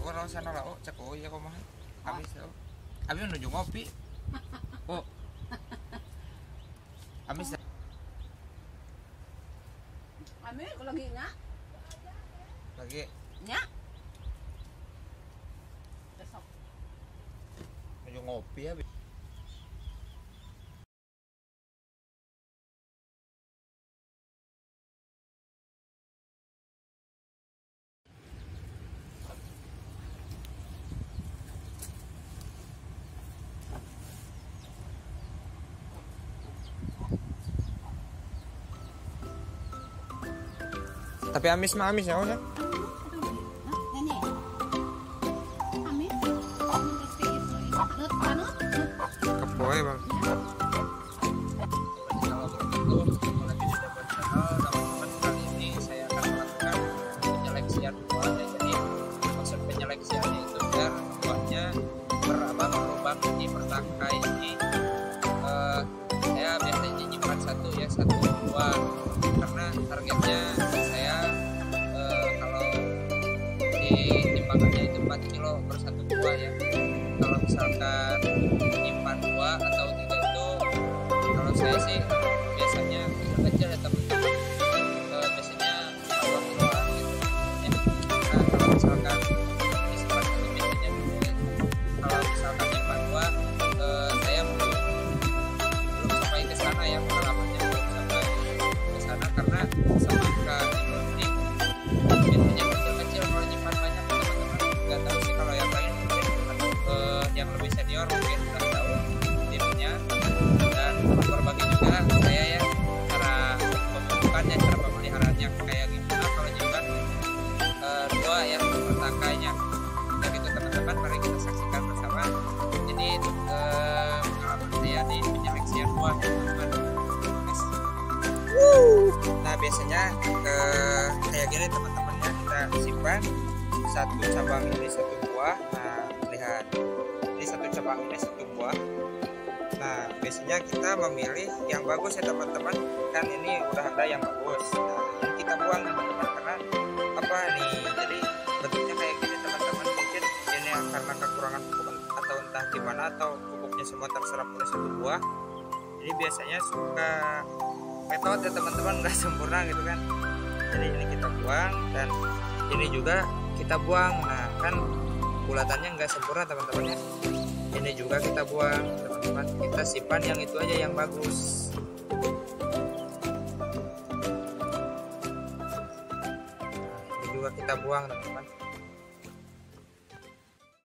orang sana lah oh cek oh iya kok mah habis oh. Habis menuju ngopi. Oh. Habis. Ami, aku lagi nga. lagi. Nya. Besok. menuju ngopi habis tapi amis mah amis ya ya. Ami. Nut, kanut. kepoe bang di timbangannya itu teman-teman mari kita saksikan bersama jadi itu eh, pengalaman saya di penyeleksian buah ya teman-teman. Nah biasanya eh, kayak gini teman-teman ya kita simpan satu cabang ini satu buah. Nah lihat ini satu cabang ini satu buah. Nah biasanya kita memilih yang bagus ya teman-teman. Kan ini udah ada yang bagus. Nah ini kita buang entah gimana atau pupuknya semua terserap oleh satu buah. Jadi biasanya suka metode ya teman-teman nggak sempurna gitu kan. Jadi ini kita buang dan ini juga kita buang. Nah kan bulatannya nggak sempurna teman-teman ya. Ini juga kita buang teman-teman. Kita simpan yang itu aja yang bagus. Nah, ini juga kita buang teman-teman